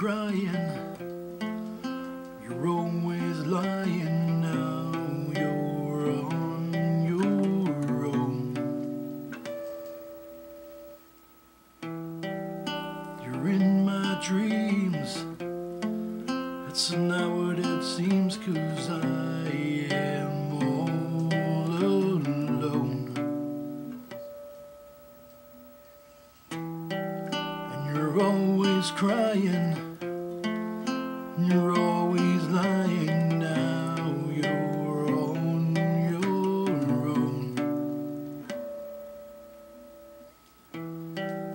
crying. You're always lying now. You're on your own. You're in my dreams. It's not what it seems, cause I am all alone. And you're always crying. You're always lying now. You're on your own.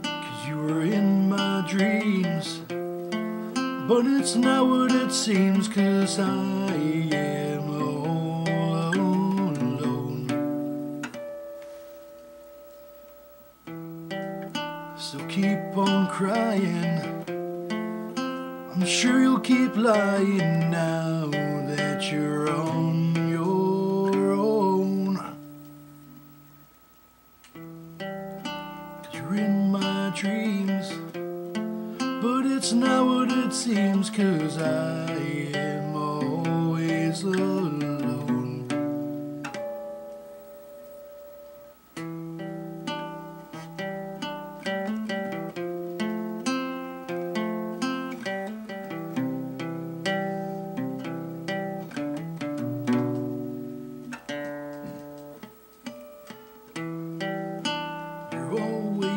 Cause you were in my dreams. But it's not what it seems, cause I am So keep on crying. I'm sure you'll keep lying now that you're on your own. Cause you're in my dreams. But it's not what it seems, cause I am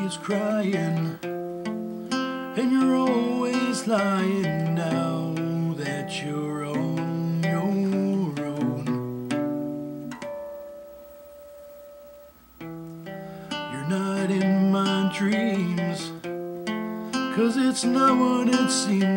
always crying. And you're always lying now that you're on your own. You're not in my dreams, cause it's not what it seems